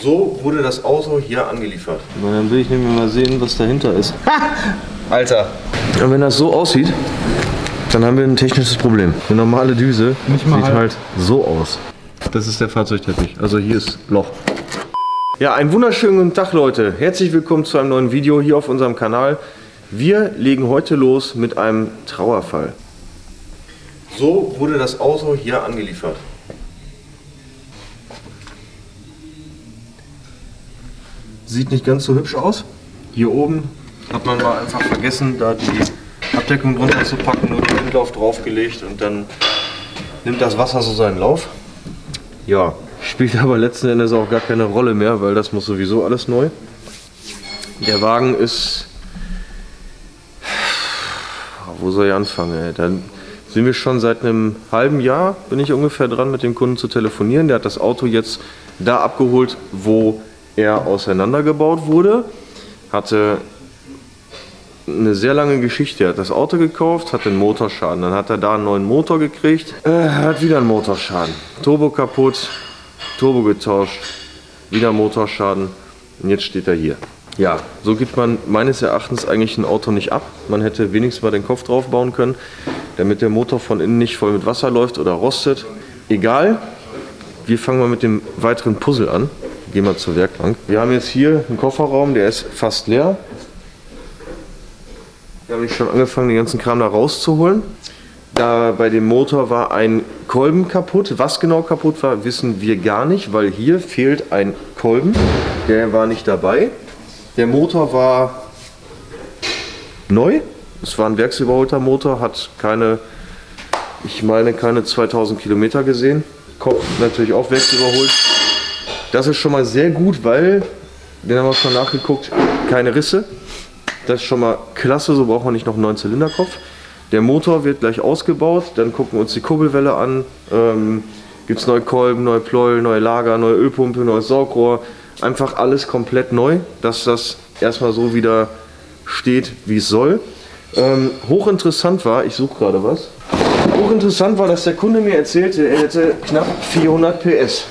So wurde das Auto hier angeliefert. Na, dann will ich nämlich mal sehen, was dahinter ist. Alter. Und wenn das so aussieht, dann haben wir ein technisches Problem. Eine normale Düse sieht halt so aus. Das ist der Fahrzeugteppich. Also hier ist Loch. Ja, einen wunderschönen guten Tag, Leute. Herzlich willkommen zu einem neuen Video hier auf unserem Kanal. Wir legen heute los mit einem Trauerfall. So wurde das Auto hier angeliefert. Sieht nicht ganz so hübsch aus. Hier oben hat man mal einfach vergessen, da die Abdeckung drunter zu packen, nur den Windlauf draufgelegt und dann nimmt das Wasser so seinen Lauf. Ja, spielt aber letzten Endes auch gar keine Rolle mehr, weil das muss sowieso alles neu. Der Wagen ist... Wo soll ich anfangen? Ey? Dann sind wir schon seit einem halben Jahr, bin ich ungefähr dran, mit dem Kunden zu telefonieren. Der hat das Auto jetzt da abgeholt, wo er auseinandergebaut wurde. Hatte eine sehr lange Geschichte. Er hat das Auto gekauft, hatte einen Motorschaden. Dann hat er da einen neuen Motor gekriegt. Äh, hat wieder einen Motorschaden. Turbo kaputt, Turbo getauscht, wieder Motorschaden. Und jetzt steht er hier. Ja, so gibt man meines Erachtens eigentlich ein Auto nicht ab. Man hätte wenigstens mal den Kopf drauf bauen können, damit der Motor von innen nicht voll mit Wasser läuft oder rostet. Egal, wir fangen mal mit dem weiteren Puzzle an. Gehen wir zur Werkbank. Wir haben jetzt hier einen Kofferraum, der ist fast leer. Wir haben nicht schon angefangen, den ganzen Kram da rauszuholen. Da bei dem Motor war ein Kolben kaputt. Was genau kaputt war, wissen wir gar nicht, weil hier fehlt ein Kolben. Der war nicht dabei. Der Motor war neu. Es war ein werksüberholter Motor, hat keine, ich meine, keine 2000 Kilometer gesehen. Kopf natürlich auch werksüberholt. Das ist schon mal sehr gut, weil, den haben wir schon nachgeguckt, keine Risse. Das ist schon mal klasse, so braucht man nicht noch einen neuen Zylinderkopf. Der Motor wird gleich ausgebaut, dann gucken wir uns die Kurbelwelle an. Ähm, Gibt es neue Kolben, neue Pleuel, neue Lager, neue Ölpumpe, neues Saugrohr. Einfach alles komplett neu, dass das erstmal so wieder steht, wie es soll. Ähm, hochinteressant war, ich suche gerade was. Hochinteressant war, dass der Kunde mir erzählte, er hätte knapp 400 PS.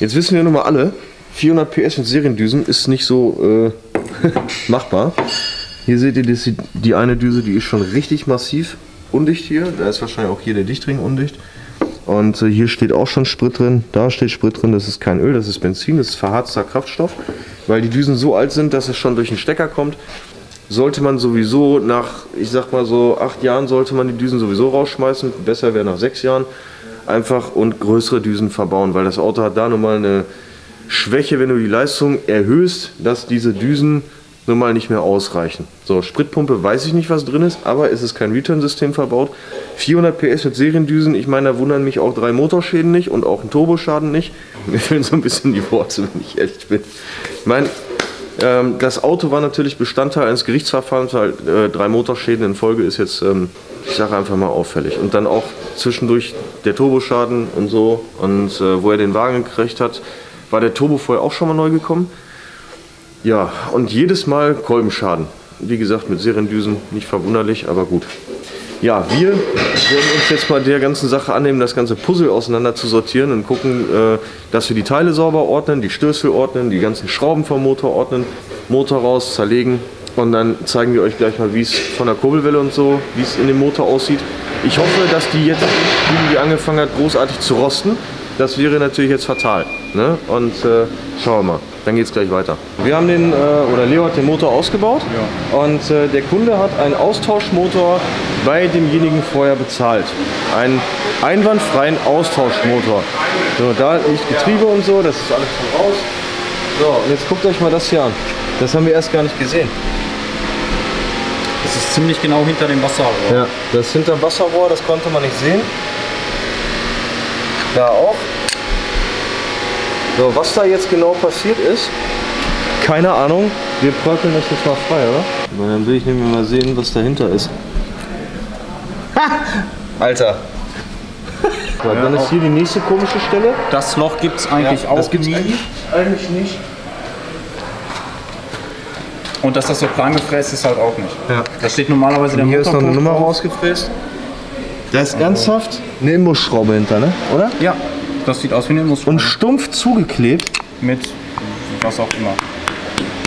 Jetzt wissen wir nun mal alle, 400 PS mit Seriendüsen ist nicht so äh, machbar. Hier seht ihr die, die eine Düse, die ist schon richtig massiv undicht hier. Da ist wahrscheinlich auch hier der Dichtring undicht. Und äh, hier steht auch schon Sprit drin. Da steht Sprit drin. Das ist kein Öl, das ist Benzin, das ist verharzter Kraftstoff. Weil die Düsen so alt sind, dass es schon durch den Stecker kommt. Sollte man sowieso nach, ich sag mal so, acht Jahren sollte man die Düsen sowieso rausschmeißen. Besser wäre nach sechs Jahren. Einfach und größere Düsen verbauen, weil das Auto hat da nun mal eine Schwäche, wenn du die Leistung erhöhst, dass diese Düsen nun mal nicht mehr ausreichen. So, Spritpumpe weiß ich nicht, was drin ist, aber es ist kein Return-System verbaut. 400 PS mit Seriendüsen, ich meine, da wundern mich auch drei Motorschäden nicht und auch ein Turboschaden nicht. Mir fehlen so ein bisschen die Worte, wenn ich ehrlich bin. Ich meine, ähm, das Auto war natürlich Bestandteil eines Gerichtsverfahrens, weil äh, drei Motorschäden in Folge ist jetzt, ähm, ich sage einfach mal, auffällig. Und dann auch zwischendurch der Turboschaden und so. Und äh, wo er den Wagen gekriegt hat, war der Turbo vorher auch schon mal neu gekommen. Ja, und jedes Mal Kolbenschaden. Wie gesagt, mit Seriendüsen nicht verwunderlich, aber gut. Ja, wir werden uns jetzt mal der ganzen Sache annehmen, das ganze Puzzle auseinander zu sortieren und gucken, äh, dass wir die Teile sauber ordnen, die Stößel ordnen, die ganzen Schrauben vom Motor ordnen, Motor raus, zerlegen und dann zeigen wir euch gleich mal, wie es von der Kurbelwelle und so, wie es in dem Motor aussieht. Ich hoffe, dass die jetzt irgendwie angefangen hat, großartig zu rosten. Das wäre natürlich jetzt fatal. Ne? Und äh, schauen wir mal. Dann geht es gleich weiter. Wir haben den, äh, oder Leo hat den Motor ausgebaut ja. und äh, der Kunde hat einen Austauschmotor bei demjenigen vorher bezahlt. Einen einwandfreien Austauschmotor. So, da liegt Getriebe und so, das ist alles schon raus. So, und jetzt guckt euch mal das hier an. Das haben wir erst gar nicht gesehen. Das ist ziemlich genau hinter dem Wasserrohr. Ja, das hinter dem Wasserrohr, das konnte man nicht sehen. Da auch. So, was da jetzt genau passiert ist, keine Ahnung. Wir bröckeln das jetzt mal frei, oder? dann will ich nämlich mal sehen, was dahinter ist. Alter. So, dann ist hier die nächste komische Stelle. Das Loch gibt es eigentlich auch Das gibt's nie. eigentlich, eigentlich nicht. Und dass das so plan gefräst ist halt auch nicht. Ja. Da steht normalerweise der Hier ist noch eine Nummer rausgefräst. Da ist ernsthaft eine Imbusschraube hinter, ne? Oder? Ja, Das sieht aus wie eine Nussschale. und stumpf zugeklebt. mit was auch immer.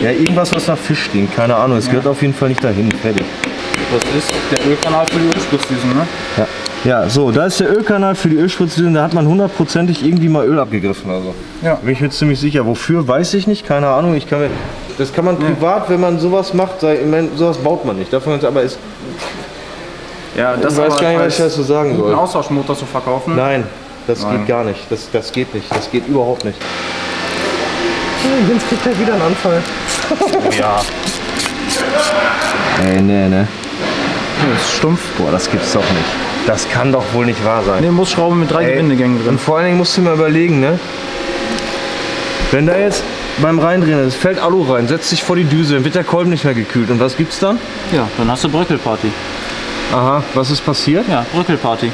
Ja, irgendwas, was nach Fisch stinkt. Keine Ahnung. Es gehört auf jeden Fall nicht dahin. Fertig. Das ist der Ölkanal für die Ölspritzdüsen, ne? Ja. ja, so, da ist der Ölkanal für die Ölspritzdüsen. Da hat man hundertprozentig irgendwie mal Öl abgegriffen. Also. Ja. Bin ich mir ziemlich sicher. Wofür, weiß ich nicht. Keine Ahnung. Ich kann mir, das kann man privat, wenn man sowas macht, sei, ich meine, sowas baut man nicht. Davon aber ist, Ja, das ich weiß gar nicht, was ich dazu sagen soll. Austauschmotor zu verkaufen. Nein, das Nein. geht gar nicht. Das, das geht nicht. Das geht überhaupt nicht. Jetzt kriegt er wieder einen Anfall. Ja. Ey, nee, ne. Das ist stumpf. Boah, das gibt's doch nicht. Das kann doch wohl nicht wahr sein. Ne, Musschraube mit drei Ey, Gewindegängen drin. Und vor allen Dingen musst du mal überlegen, ne? Wenn da jetzt beim Reindrehen, es fällt Alu rein, setzt sich vor die Düse, dann wird der Kolben nicht mehr gekühlt. Und was gibt's dann? Ja, dann hast du Bröckelparty. Aha, was ist passiert? Ja, Bröckelparty.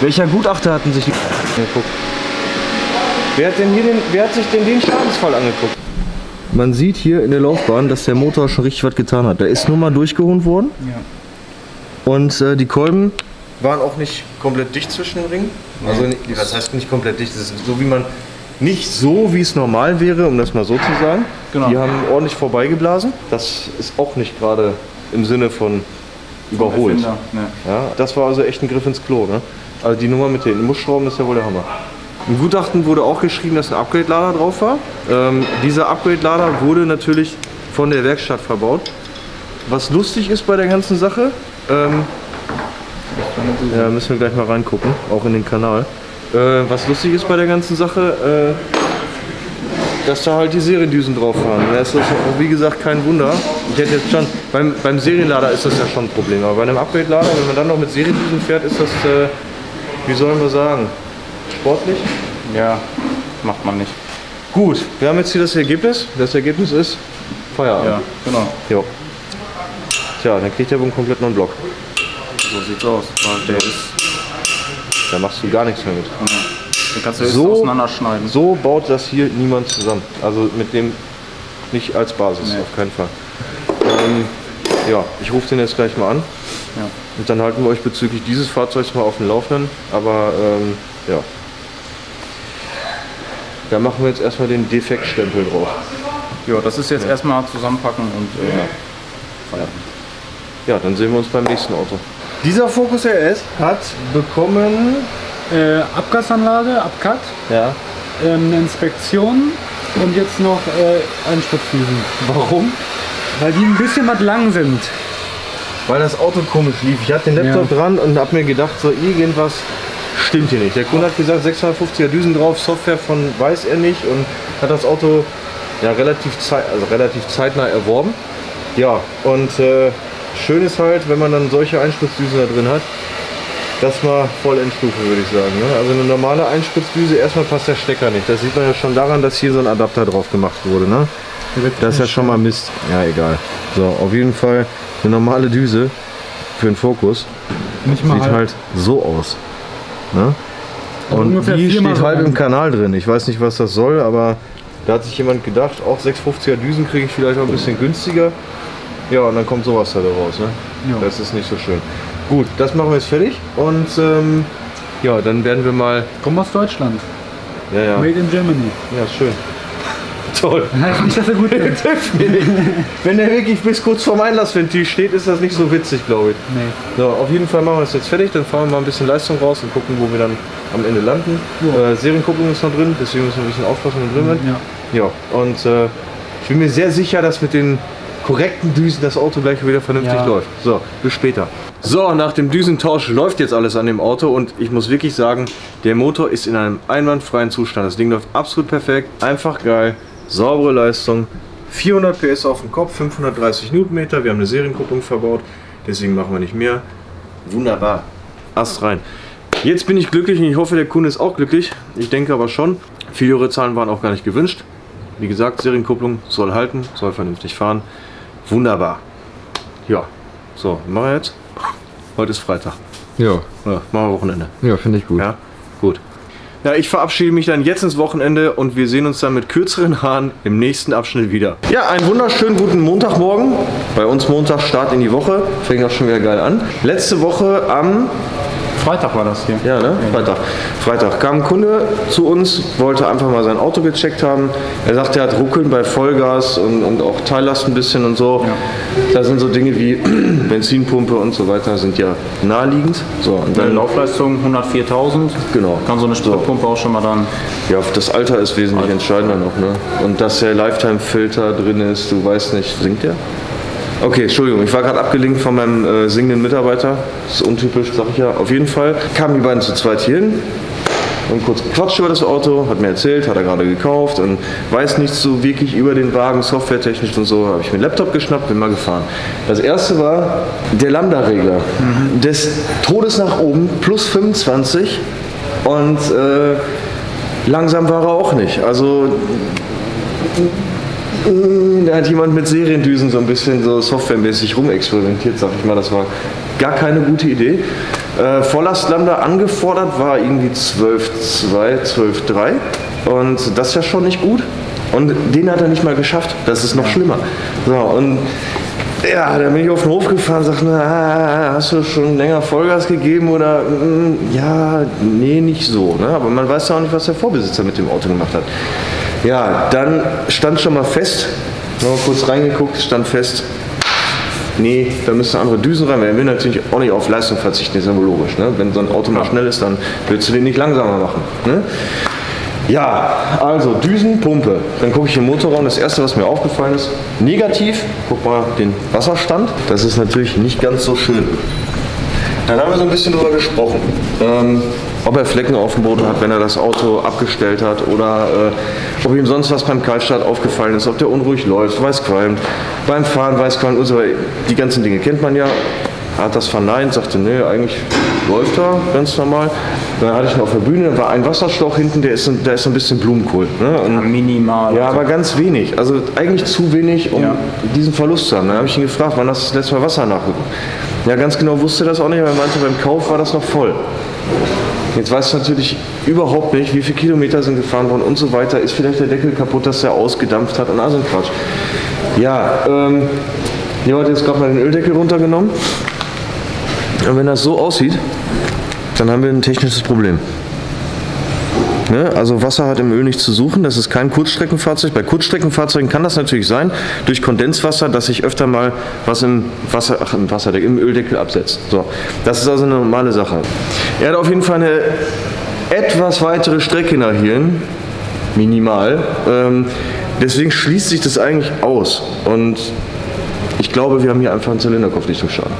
Welcher Gutachter hatten sich die angeguckt? Wer hat, denn hier den, wer hat sich denn den Schadensfall angeguckt? Man sieht hier in der Laufbahn, dass der Motor schon richtig was getan hat. Der ist nur mal durchgeholt worden. Ja. Und äh, die Kolben waren auch nicht komplett dicht zwischen den Ringen. Also, nicht, was heißt nicht komplett dicht? Das ist so wie man, nicht so wie es normal wäre, um das mal so zu sagen. Genau. Die haben ordentlich vorbeigeblasen. Das ist auch nicht gerade im Sinne von überholt. Erfinder, Ne. Ja, das war also echt ein Griff ins Klo. Ne? Also die Nummer mit den Muschrauben ist ja wohl der Hammer. Im Gutachten wurde auch geschrieben, dass ein Upgrade-Lader drauf war. Ähm, dieser Upgrade-Lader wurde natürlich von der Werkstatt verbaut. Was lustig ist bei der ganzen Sache, ähm, ja, müssen wir gleich mal reingucken, auch in den Kanal. Äh, was lustig ist bei der ganzen Sache, äh, dass da halt die Seriendüsen drauf waren. Da ist das wie gesagt kein Wunder. Ich hätte jetzt schon, beim, beim Serienlader ist das ja schon ein Problem, aber bei einem Upgrade-Lader, wenn man dann noch mit Seriendüsen fährt, ist das, äh, wie sollen wir sagen, sportlich? Ja, macht man nicht. Gut, wir haben jetzt hier das Ergebnis. Das Ergebnis ist Feierabend. Ja, genau. Jo. Tja, dann kriegt der wohl einen komplett neuen Block. So sieht's aus. Weil Der ist, Da machst du gar nichts mehr mit. jetzt So- auseinanderschneiden. So baut das hier niemand zusammen. Also mit dem nicht als Basis, Nee. auf keinen Fall. Ähm, ja, ich rufe den jetzt gleich mal an. Ja. Und dann halten wir euch bezüglich dieses Fahrzeugs mal auf dem Laufenden. Aber ähm, ja. Da machen wir jetzt erstmal den Defektstempel drauf. Ja, das ist jetzt erstmal zusammenpacken und äh, Ja, dann sehen wir uns beim nächsten Auto. Dieser Focus RS hat bekommen. Äh, Abgasanlage, Abcut, Ja. ähm, eine Inspektion und jetzt noch äh, Einspritzfliesen. Warum? Weil die ein bisschen was lang sind. Weil das Auto komisch lief. Ich hatte den Laptop dran und habe mir gedacht, so irgendwas stimmt hier nicht. Der Kunde hat gesagt, 650er Düsen drauf, Software von weiß er nicht und hat das Auto ja relativ, zeit, also relativ zeitnah erworben. Ja, und äh, schön ist halt, wenn man dann solche Einspritzdüsen da drin hat, das mal voll Endstufe, würde ich sagen. Ne? Also eine normale Einspritzdüse, erstmal passt der Stecker nicht. Das sieht man ja schon daran, dass hier so ein Adapter drauf gemacht wurde. Ne? Das ist ja schon mal Mist. Ja, egal. So, auf jeden Fall eine normale Düse für den Fokus Nicht mal sieht halb. halt so aus. Ne? Und ungefähr die steht halb im. Kanal drin. Ich weiß nicht, was das soll, aber da hat sich jemand gedacht, auch 650er Düsen kriege ich vielleicht auch ein bisschen günstiger. Ja, und dann kommt sowas da raus. Ne? Ja. Das ist nicht so schön. Gut, das machen wir jetzt fertig und ähm, ja, dann werden wir mal. Kommen aus Deutschland. Ja, ja, Made in Germany. ja, schön. Toll. Heißt nicht, dass er gut ist. Wenn der wirklich bis kurz vorm Einlassventil steht, ist das nicht so witzig, glaube ich. Nee. So, auf jeden Fall machen wir es jetzt fertig, dann fahren wir mal ein bisschen Leistung raus und gucken, wo wir dann am Ende landen. Ja. Äh, Serienkupplung ist noch drin, deswegen müssen wir ein bisschen aufpassen, wenn drin sind. Ja. Ja, und äh, ich bin mir sehr sicher, dass mit den korrekten Düsen das Auto gleich wieder vernünftig Ja. läuft. So, bis später. So, nach dem Düsentausch läuft jetzt alles an dem Auto und ich muss wirklich sagen, der Motor ist in einem einwandfreien Zustand. Das Ding läuft absolut perfekt, einfach geil, saubere Leistung. 400 PS auf dem Kopf, 530 Newtonmeter. Wir haben eine Serienkupplung verbaut, deswegen machen wir nicht mehr. Wunderbar. Ast rein. Jetzt bin ich glücklich und ich hoffe, der Kunde ist auch glücklich. Ich denke aber schon. Viele höhere Zahlen waren auch gar nicht gewünscht. Wie gesagt, Serienkupplung soll halten, soll vernünftig fahren. Wunderbar. Ja, so, machen wir jetzt. Heute ist Freitag. Ja, Ja, machen wir Wochenende. ja finde ich gut. Ja, gut. Ja, ich verabschiede mich dann jetzt ins Wochenende und wir sehen uns dann mit kürzeren Haaren im nächsten Abschnitt wieder. Ja, einen wunderschönen guten Montagmorgen. Bei uns Montag Start in die Woche. Fängt auch schon wieder geil an. Letzte Woche am Freitag war das hier. Ja, ne? Freitag. Freitag kam ein Kunde zu uns, wollte einfach mal sein Auto gecheckt haben. Er sagt, er hat Ruckeln bei Vollgas und, und auch Teillast ein bisschen und so. Da sind so Dinge wie Benzinpumpe und so weiter, sind ja naheliegend. So, und dann, Laufleistung 104.000. Genau. Kann so eine Spritpumpe auch schon mal dann. ja, das Alter ist wesentlich entscheidender noch. Ne? Und dass der Lifetime-Filter drin ist, du weißt nicht, singt der? Okay, Entschuldigung, ich war gerade abgelenkt von meinem äh, singenden Mitarbeiter. Das ist untypisch, sag ich ja. Auf jeden Fall kamen die beiden zu zweit hier hin und kurz gequatscht über das Auto, hat mir erzählt, hat er gerade gekauft und weiß nichts so wirklich über den Wagen, softwaretechnisch und so. Habe ich mir einen Laptop geschnappt, bin mal gefahren. Das erste war der Lambda-Regler. Des Todes nach oben, plus 25 und äh, langsam war er auch nicht. Also da hat jemand mit Seriendüsen so ein bisschen so softwaremäßig rumexperimentiert, sag ich mal. Das war gar keine gute Idee. Äh, Vollastlambda angefordert war irgendwie 12.2, 12.3 und das ist ja schon nicht gut. Und den hat er nicht mal geschafft. Das ist noch schlimmer. So, und ja, da bin ich auf den Hof gefahren und sagte, na, hast du schon länger Vollgas gegeben oder mm, ja, nee, nicht so. Ne? Aber man weiß ja auch nicht, was der Vorbesitzer mit dem Auto gemacht hat. Ja, dann stand schon mal fest, noch mal kurz reingeguckt, stand fest, nee, da müssen andere Düsen rein, weil er will natürlich auch nicht auf Leistung verzichten, ist ja wohl logisch. Ne? Wenn so ein Auto mal schnell ist, dann willst du den nicht langsamer machen. Ne? Ja, also Düsenpumpe. Dann gucke ich im Motorraum. Das erste, was mir aufgefallen ist, negativ. Guck mal den Wasserstand. Das ist natürlich nicht ganz so schön. Dann haben wir so ein bisschen drüber gesprochen. Ähm, ob er Flecken auf dem Boden hat, wenn er das Auto abgestellt hat oder äh, ob ihm sonst was beim Kaltstart aufgefallen ist, ob der unruhig läuft, weiß qualmt, beim Fahren weiß qualmt und so weiter. Die ganzen Dinge kennt man ja. Er hat das verneint, sagte, nee, eigentlich läuft er ganz normal. Dann hatte ich ihn auf der Bühne, da war ein Wasserschlauch hinten, der ist, so- da ist ein bisschen Blumenkohl. Ne? Und Minimal. ja, aber ganz wenig. Also eigentlich zu wenig, um Ja. diesen Verlust zu haben. Dann habe ich ihn gefragt, wann hast du das letzte Mal Wasser nachgeguckt? Ja, ganz genau wusste er das auch nicht, aber er meinte, beim Kauf war das noch voll. Jetzt weißt du natürlich überhaupt nicht, wie viele Kilometer sind gefahren worden und so weiter. Ist vielleicht der Deckel kaputt, dass der ausgedampft hat und all so ein Quatsch. Ja, ähm, jemand hat jetzt gerade mal den Öldeckel runtergenommen. Und wenn das so aussieht, dann haben wir ein technisches Problem. Ne? Also Wasser hat im Öl nichts zu suchen, das ist kein Kurzstreckenfahrzeug. Bei Kurzstreckenfahrzeugen kann das natürlich sein, durch Kondenswasser, dass sich öfter mal was im Wasser, ach, im Wasserdeckel, im Öldeckel absetzt. So. Das ist also eine normale Sache. Er hat auf jeden Fall eine etwas weitere Strecke nach hierhin, minimal. Ähm, deswegen schließt sich das eigentlich aus. Und ich glaube, wir haben hier einfach einen Zylinderkopfdichtungsschaden.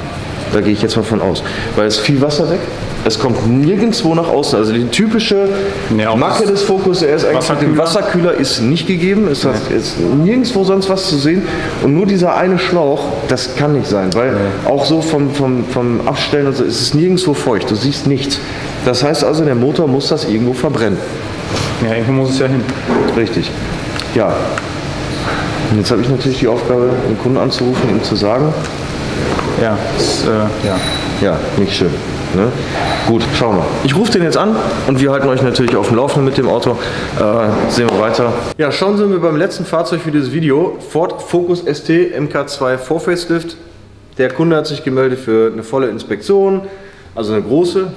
Da gehe ich jetzt mal von aus. Weil es ist viel Wasser weg. Es kommt nirgendwo nach außen. Also die typische Nee, auch Macke des Fokus, er ist eigentlich mit dem Wasserkühler? Wasserkühler ist nicht gegeben. Es hat, ist nirgendwo sonst was zu sehen. Und nur dieser eine Schlauch, das kann nicht sein. Weil auch so vom, vom, vom Abstellen und so ist es nirgendwo feucht. Du siehst nichts. Das heißt also, der Motor muss das irgendwo verbrennen. Ja, irgendwo muss es ja hin. Richtig. Ja. Und jetzt habe ich natürlich die Aufgabe, den Kunden anzurufen, ihm zu sagen, Ja, das, äh, ja. ja, nicht schön. Ne? Gut, schauen wir. Ich rufe den jetzt an und wir halten euch natürlich auf dem Laufenden mit dem Auto. Äh, sehen wir weiter. Ja, schon sind wir beim letzten Fahrzeug für dieses Video. Ford Focus ST MK2 Vorfacelift. Der Kunde hat sich gemeldet für eine volle Inspektion, also eine große,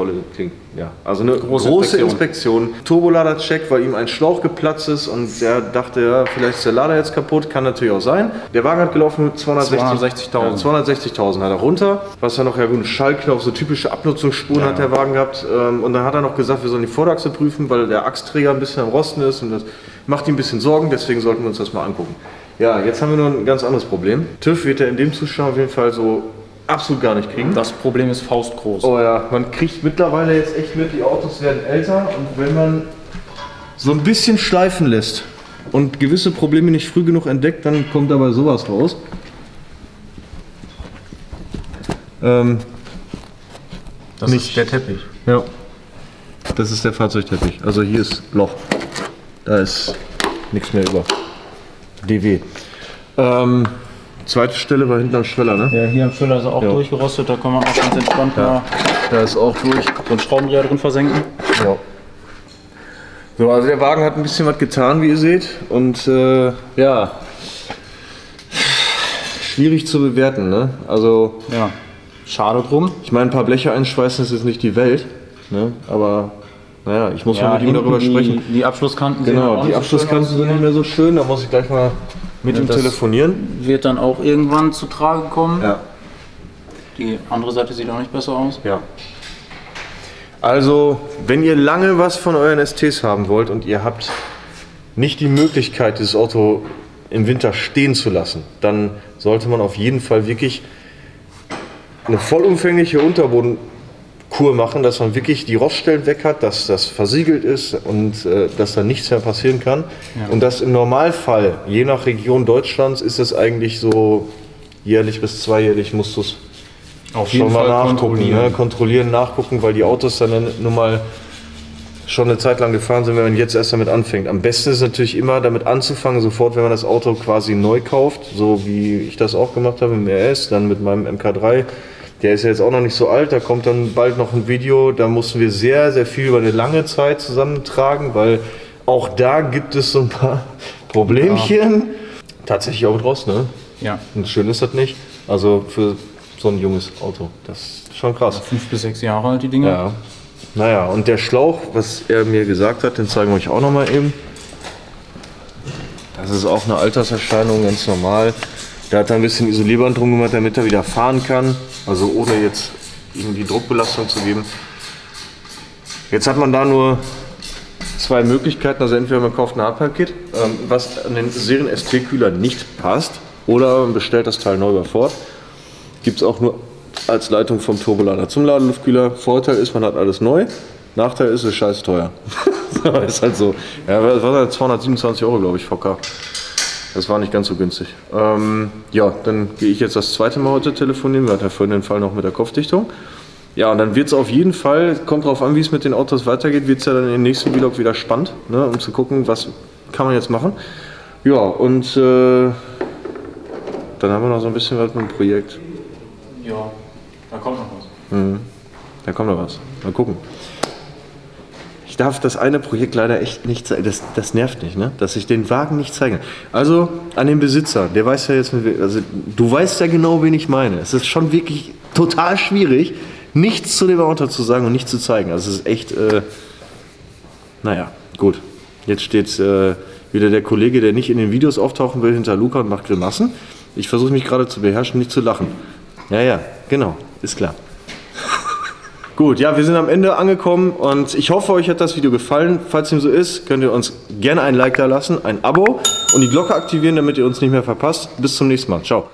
volle, volle klingt, ja, also eine große, Große Inspektion. Turbolader-Check, weil ihm ein Schlauch geplatzt ist und er dachte, ja, vielleicht ist der Lader jetzt kaputt, kann natürlich auch sein. Der Wagen hat gelaufen mit 260 260.000. Ja, 260.000 hat er runter. Was er noch, ja gut, einen Schallknopf, so typische Abnutzungsspuren hat der Wagen gehabt. Ähm, Und dann hat er noch gesagt, wir sollen die Vorderachse prüfen, weil der Achsträger ein bisschen am Rosten ist und das macht ihm ein bisschen Sorgen, deswegen sollten wir uns das mal angucken. Ja, jetzt haben wir noch ein ganz anderes Problem. TÜV wird er in dem Zustand auf jeden Fall so absolut gar nicht kriegen. Das Problem ist faustgroß. Oh ja, man kriegt mittlerweile jetzt echt mit, die Autos werden älter und wenn man so ein bisschen schleifen lässt und gewisse Probleme nicht früh genug entdeckt, dann kommt dabei sowas raus. Ähm, das nicht. ist der Teppich. ja. Das ist der Fahrzeugteppich. Also hier ist Loch. Da ist nichts mehr über. DW. Ähm, zweite Stelle war hinten am Schweller, ne? Ja, hier am Füller ist er auch Ja. durchgerostet, da kann man auch ganz entspannt mal Da ist auch durch. so einen Schraubendreher drin versenken. Ja. So, also der Wagen hat ein bisschen was getan, wie ihr seht. Und äh, ja, schwierig zu bewerten. Ne? Also Ja, schade drum. Ich meine, ein paar Bleche einschweißen ist jetzt nicht die Welt, ne? aber naja, ich muss mal mit ihm darüber die, sprechen. Die Abschlusskanten Genau, auch die nicht so Abschlusskanten schön sind nicht mehr so schön, da muss ich gleich mal mit Ja, ihm telefonieren. Wird dann auch irgendwann zu Trage kommen. Ja. Die andere Seite sieht auch nicht besser aus. Ja. Also, wenn ihr lange was von euren STs haben wollt und ihr habt nicht die Möglichkeit, dieses Auto im Winter stehen zu lassen, dann sollte man auf jeden Fall wirklich eine vollumfängliche Unterbodenkur machen, dass man wirklich die Roststellen weg hat, dass das versiegelt ist und äh, dass da nichts mehr passieren kann. Und das im Normalfall, je nach Region Deutschlands, ist es eigentlich so jährlich bis zweijährlich musst du es schon mal nachgucken, ne? kontrollieren, nachgucken, weil die Autos dann nun mal schon eine Zeit lang gefahren sind, wenn man jetzt erst damit anfängt. Am besten ist natürlich immer damit anzufangen, sofort, wenn man das Auto quasi neu kauft, so wie ich das auch gemacht habe im RS, dann mit meinem MK3. Der ist ja jetzt auch noch nicht so alt, da kommt dann bald noch ein Video, da mussten wir sehr, sehr viel über eine lange Zeit zusammentragen, weil auch da gibt es so ein paar Problemchen. Tatsächlich auch mit Rost, ne? Ja. Und schön ist das nicht. Also für so ein junges Auto. Das ist schon krass. Fünf bis sechs Jahre alt, die Dinger. Ja. Naja, und der Schlauch, was er mir gesagt hat, den zeigen wir euch auch nochmal eben. Das ist auch eine Alterserscheinung, ganz normal. Der hat da ein bisschen Isolierband drum gemacht, damit er wieder fahren kann. Also ohne jetzt irgendwie Druckbelastung zu geben. Jetzt hat man da nur zwei Möglichkeiten. Also entweder man kauft ein Hardpaket, ähm, was an den Serien ST-Kühler nicht passt, oder man bestellt das Teil neu bei Ford. Gibt es auch nur als Leitung vom Turbolader zum Ladeluftkühler. Vorteil ist, man hat alles neu. Nachteil ist, es ist scheiß teuer. ist halt so. Ja, das war halt 227 Euro, glaube ich, VK. Das war nicht ganz so günstig. Ähm, ja, dann gehe ich jetzt das zweite Mal heute telefonieren. Wir hatten ja vorhin den Fall noch mit der Kopfdichtung. Ja, und dann wird es auf jeden Fall, kommt darauf an, wie es mit den Autos weitergeht, wird es ja dann in den nächsten Vlog wieder spannend, ne, um zu gucken, was kann man jetzt machen. Ja, und äh, dann haben wir noch so ein bisschen was mit dem Projekt. Ja, da kommt noch was. Da kommt noch was. Mal gucken. Darf das eine Projekt leider echt nicht zeigen. Das, das nervt nicht, ne? dass ich den Wagen nicht zeige. Also an den Besitzer, der weiß ja jetzt, also du weißt ja genau, wen ich meine. Es ist schon wirklich total schwierig, nichts zu dem Auto zu sagen und nichts zu zeigen. Also es ist echt, äh, naja, gut. Jetzt steht äh, wieder der Kollege, der nicht in den Videos auftauchen will, hinter Luca und macht Grimassen. Ich versuche mich gerade zu beherrschen, nicht zu lachen. Ja, ja, genau, ist klar. Gut, ja, wir sind am Ende angekommen und ich hoffe, euch hat das Video gefallen. Falls dem so ist, könnt ihr uns gerne ein Like da lassen, ein Abo und die Glocke aktivieren, damit ihr uns nicht mehr verpasst. Bis zum nächsten Mal. Ciao.